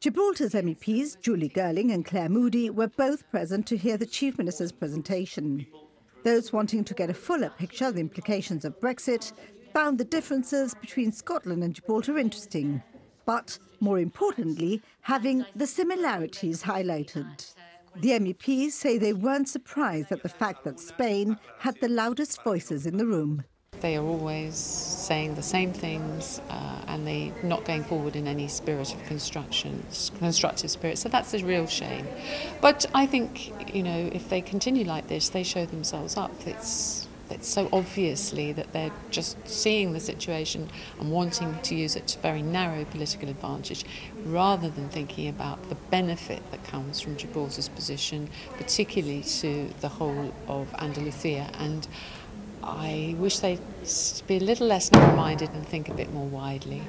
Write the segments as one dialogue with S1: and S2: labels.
S1: Gibraltar's MEPs, Julie Girling and Claire Moody, were both present to hear the Chief Minister's presentation. Those wanting to get a fuller picture of the implications of Brexit found the differences between Scotland and Gibraltar interesting, but more importantly, having the similarities highlighted. The MEPs say they weren't surprised at the fact that Spain had the loudest voices in the room.
S2: They are always saying the same things uh, and they not going forward in any spirit of construction, constructive spirit. So that's a real shame. But I think, you know, if they continue like this, they show themselves up. It's it's so obviously that they're just seeing the situation and wanting to use it to very narrow political advantage rather than thinking about the benefit that comes from Gibraltar's position, particularly to the whole of Andalusia. And I wish they'd be a little less narrow-minded and think a bit more widely.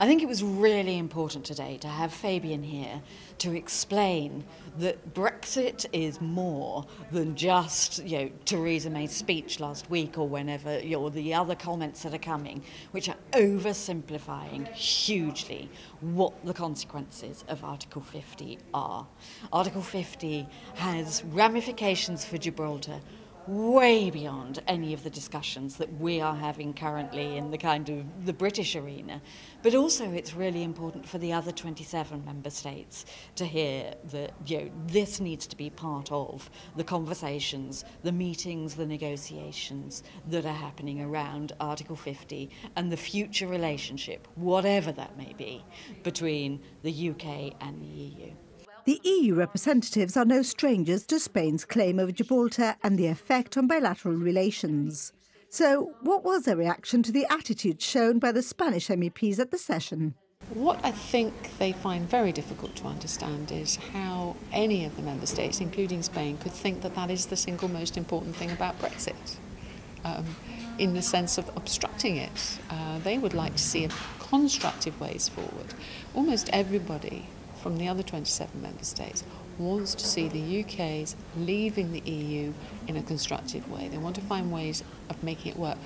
S3: I think it was really important today to have Fabian here to explain that Brexit is more than just you know Theresa May's speech last week or whenever you know, or the other comments that are coming, which are oversimplifying hugely what the consequences of Article 50 are. Article 50 has ramifications for Gibraltar way beyond any of the discussions that we are having currently in the kind of the British arena. But also it's really important for the other 27 member states to hear that you know, this needs to be part of the conversations, the meetings, the negotiations that are happening around Article 50 and the future relationship, whatever that may be, between the UK and the EU.
S1: The EU representatives are no strangers to Spain's claim over Gibraltar and the effect on bilateral relations. So, what was their reaction to the attitude shown by the Spanish MEPs at the session?
S2: What I think they find very difficult to understand is how any of the member states, including Spain, could think that that is the single most important thing about Brexit. Um, in the sense of obstructing it. Uh, they would like to see constructive ways forward. Almost everybody from the other 27 member states wants to see the UK's leaving the EU in a constructive way. They want to find ways of making it work.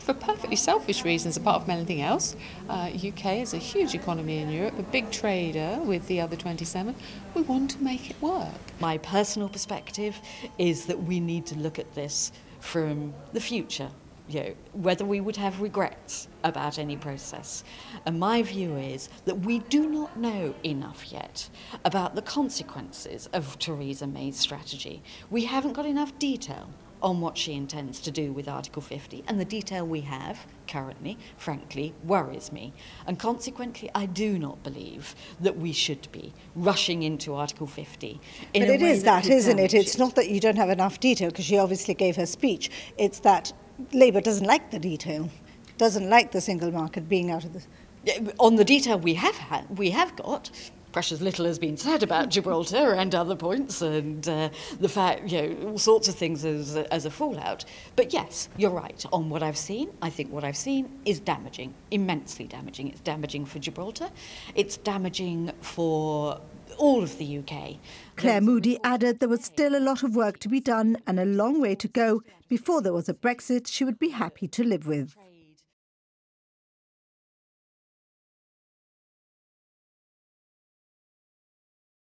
S2: For perfectly selfish reasons, apart from anything else, uh, UK is a huge economy in Europe, a big trader with the other 27. We want to make it work.
S3: My personal perspective is that we need to look at this from the future you know, whether we would have regrets about any process. And my view is that we do not know enough yet about the consequences of Theresa May's strategy. We haven't got enough detail on what she intends to do with Article 50, and the detail we have currently, frankly, worries me. And consequently, I do not believe that we should be rushing into Article 50.
S1: but it is that, that isn't it? It's not that you don't have enough detail, because she obviously gave her speech. It's that Labour doesn't like the detail, doesn't like the single market being out of the.
S3: On the detail we have had, we have got. Precious little has been said about Gibraltar and other points, and uh, the fact, you know, all sorts of things as as a fallout. But yes, you're right. On what I've seen, I think what I've seen is damaging, immensely damaging. It's damaging for Gibraltar. It's damaging for all of the UK.
S1: Claire Moody added there was still a lot of work to be done and a long way to go before there was a Brexit she would be happy to live with.